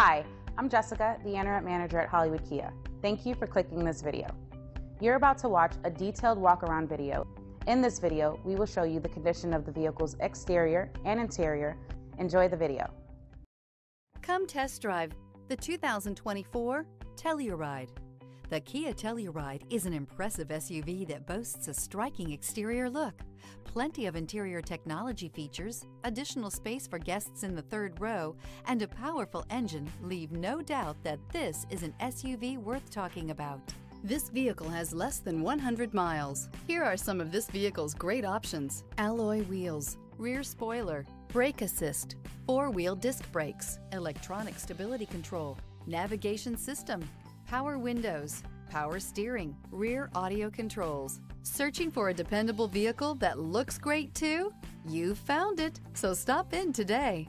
Hi, I'm Jessica, the Internet Manager at Hollywood Kia. Thank you for clicking this video. You're about to watch a detailed walk-around video. In this video, we will show you the condition of the vehicle's exterior and interior. Enjoy the video. Come test drive the 2024 Telluride. The Kia Telluride is an impressive SUV that boasts a striking exterior look, plenty of interior technology features, additional space for guests in the third row, and a powerful engine leave no doubt that this is an SUV worth talking about. This vehicle has less than 100 miles. Here are some of this vehicle's great options. Alloy wheels, rear spoiler, brake assist, four-wheel disc brakes, electronic stability control, navigation system, power windows, power steering, rear audio controls. Searching for a dependable vehicle that looks great too? You found it, so stop in today.